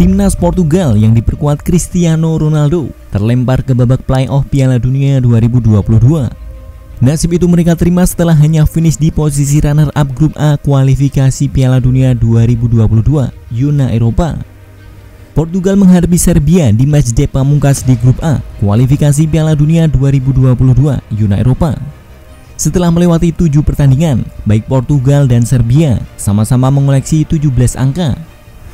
Timnas Portugal yang diperkuat Cristiano Ronaldo terlempar ke babak playoff Piala Dunia 2022. Nasib itu mereka terima setelah hanya finish di posisi runner-up grup A kualifikasi Piala Dunia 2022 Yuna Eropa. Portugal menghadapi Serbia di matchday pamungkas di grup A kualifikasi Piala Dunia 2022 Yuna Eropa. Setelah melewati tujuh pertandingan, baik Portugal dan Serbia sama-sama mengoleksi 17 angka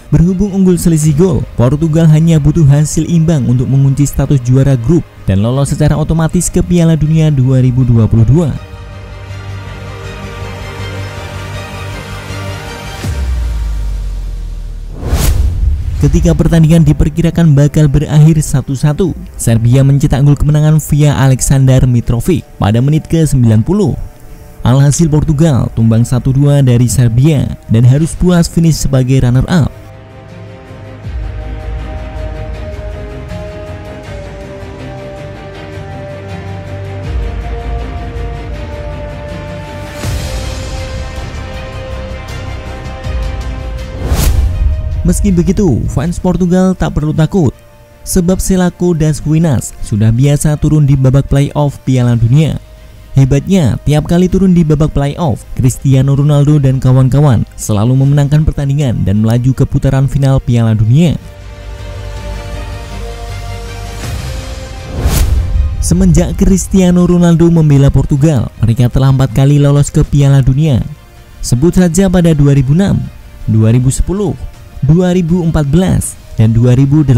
Berhubung unggul selisih gol, Portugal hanya butuh hasil imbang untuk mengunci status juara grup dan lolos secara otomatis ke Piala Dunia 2022. Ketika pertandingan diperkirakan bakal berakhir 1-1, Serbia mencetak gol kemenangan via Alexander Mitrovic pada menit ke-90. Alhasil Portugal tumbang 1-2 dari Serbia dan harus puas finish sebagai runner-up. Meski begitu, fans Portugal tak perlu takut sebab Selaku dan Squinas sudah biasa turun di babak playoff Piala Dunia. Hebatnya, tiap kali turun di babak playoff, Cristiano Ronaldo dan kawan-kawan selalu memenangkan pertandingan dan melaju ke putaran final Piala Dunia. Semenjak Cristiano Ronaldo membela Portugal, mereka telah empat kali lolos ke Piala Dunia. Sebut saja pada 2006, 2010, 2014 dan 2018.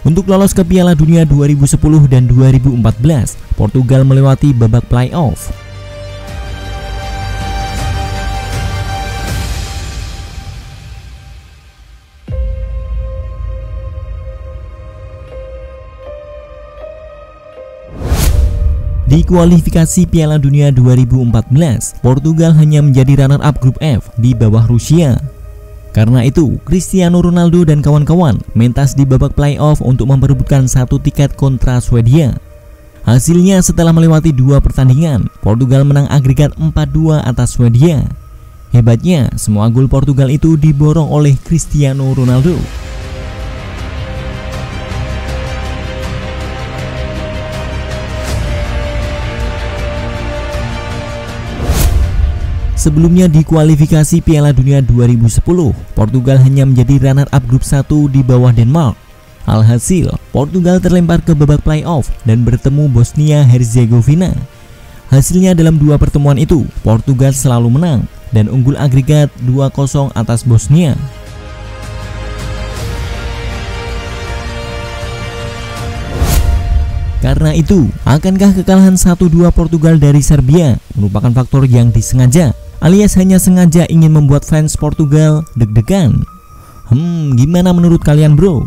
Untuk lolos ke Piala Dunia 2010 dan 2014, Portugal melewati babak playoff. Di kualifikasi Piala Dunia 2014, Portugal hanya menjadi runner-up grup F di bawah Rusia. Karena itu, Cristiano Ronaldo dan kawan-kawan mentas di babak playoff untuk memperebutkan satu tiket kontra Swedia. Hasilnya setelah melewati dua pertandingan, Portugal menang agregat 4-2 atas Swedia. Hebatnya, semua gol Portugal itu diborong oleh Cristiano Ronaldo. Sebelumnya di kualifikasi Piala Dunia 2010, Portugal hanya menjadi runner-up grup 1 di bawah Denmark. Alhasil, Portugal terlempar ke babak playoff dan bertemu Bosnia Herzegovina. Hasilnya dalam dua pertemuan itu, Portugal selalu menang dan unggul agregat 2-0 atas Bosnia. Karena itu, akankah kekalahan 1-2 Portugal dari Serbia merupakan faktor yang disengaja alias hanya sengaja ingin membuat fans Portugal deg-degan. Hmm, gimana menurut kalian bro?